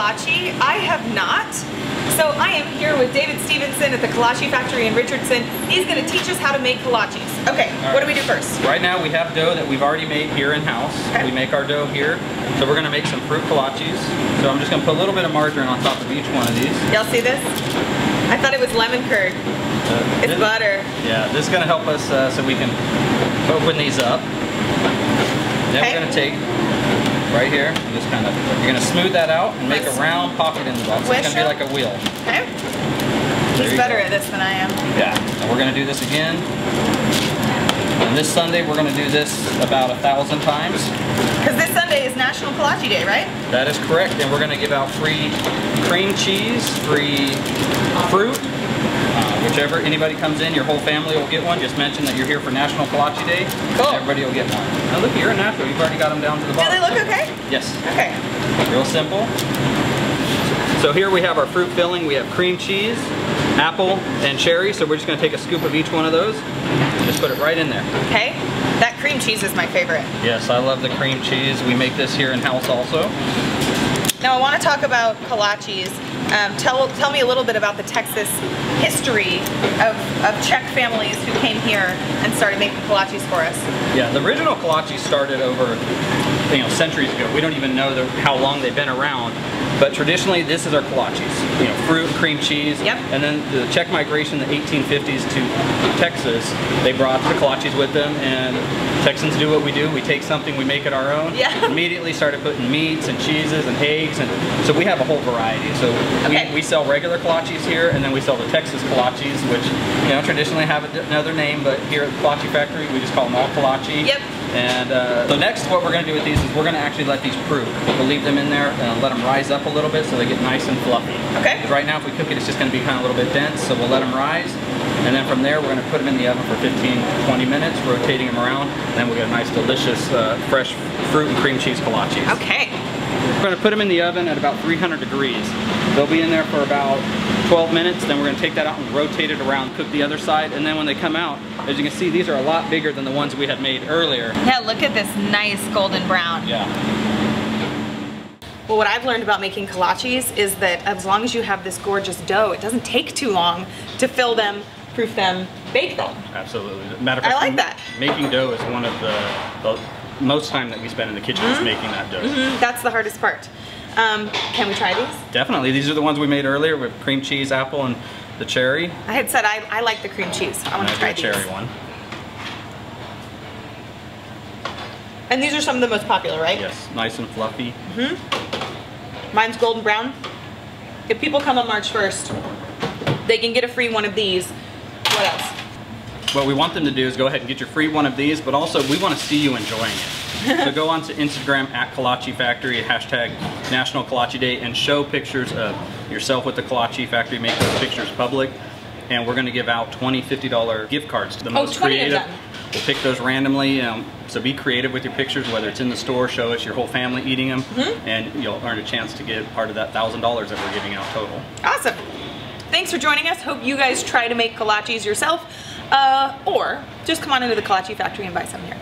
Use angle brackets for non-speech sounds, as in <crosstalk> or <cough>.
kolache. I have not. So I am here with David Stephenson at the Kolache Factory in Richardson. He's going to teach us how to make kolaches. Okay, All what do we do first? Right now we have dough that we've already made here in house. Okay. We make our dough here. So we're gonna make some fruit kolaches. So I'm just gonna put a little bit of margarine on top of each one of these. Y'all see this? I thought it was lemon curd. Uh, It's this- butter. Yeah, this is gonna help us uh, so we can open these up. Then Okay. we're gonna take right here, and just kind of, you're gonna smooth that out and make a round pocket in the box. It's gonna be like a wheel. Okay. He's better go. at this than I am. Yeah, and we're gonna do this again. And this Sunday, we're gonna do this about a thousand times. Because this Sunday is National Kolache Day, right? That is correct, and we're gonna give out free cream cheese, free fruit, whichever, anybody comes in, your whole family will get one. Just mention that you're here for National Kolache Day. Cool. and Everybody will get one. Now look, you're a natural, you've already got them down to the bottom. Do they look okay? Yes, Okay. real simple. So here we have our fruit filling. We have cream cheese, apple, and cherry. So we're just gonna take a scoop of each one of those, just put it right in there. Okay. That cream cheese is my favorite. Yes, I love the cream cheese. We make this here in house also. Now I want to talk about kolaches. Um, tell, tell me a little bit about the Texas history of, of Czech families who came here and started making kolaches for us. Yeah, the original kolaches started over, you know, centuries ago. We don't even know the, how long they've been around. But traditionally, this is our kolaches. You know, fruit cream cheese. Yep. And then the Czech migration in the 1850s to Texas, they brought the kolaches with them. And Texans do what we do. We take something, we make it our own. Yeah. <laughs> Immediately started putting meats and cheeses and eggs. And so we have a whole variety. So Okay. we, we sell regular kolaches here, and then we sell the Texas kolaches, which, you know, traditionally have another name, but here at the Kolache Factory, we just call them all kolache. Yep. And uh, so next, what we're going to do with these is we're going to actually let these proof. We'll leave them in there and let them rise up a little bit so they get nice and fluffy. Okay. Right now, if we cook it, it's just going to be kind of a little bit dense. So we'll let them rise. And then from there, we're going to put them in the oven for 15, 20 minutes, rotating them around. And then we'll get a nice, delicious, uh, fresh fruit and cream cheese kolaches. Okay. We're going to put them in the oven at about 300 degrees. They'll be in there for about 12 minutes. Then we're going to take that out and rotate it around, cook the other side. And then when they come out, as you can see, these are a lot bigger than the ones we had made earlier. Yeah, look at this nice golden brown. Yeah. Well, what I've learned about making kolaches is that as long as you have this gorgeous dough, it doesn't take too long to fill them, proof them, bake them. Absolutely. Matter of fact, I like that. Making dough is one of the, the most time that we spend in the kitchen Mm-hmm. is making that dough. Mm, That's the hardest part. Um, can we try these? Definitely. These are the ones we made earlier with cream cheese, apple, and the cherry. I had said I, I like the cream cheese. I want to try these. cherry one. And these are some of the most popular, right? Yes, nice and fluffy. Mhm. Mine's golden brown. If people come on March 1st, they can get a free one of these. What else? What we want them to do is go ahead and get your free one of these, but also we want to see you enjoying it. so go on to Instagram at Kolache Factory, hashtag National Kolache Day, and show pictures of yourself with the Kolache Factory. Make those pictures public. And we're going to give out $20, $50 gift cards to the most 20 creative. We'll pick those randomly. Um, so be creative with your pictures, whether it's in the store, show us your whole family eating them, Mm-hmm. and you'll earn a chance to get part of that $1,000 that we're giving out total. Awesome. Thanks for joining us. Hope you guys try to make kolaches yourself. Uh, or just come on into the Kolache Factory and buy some here.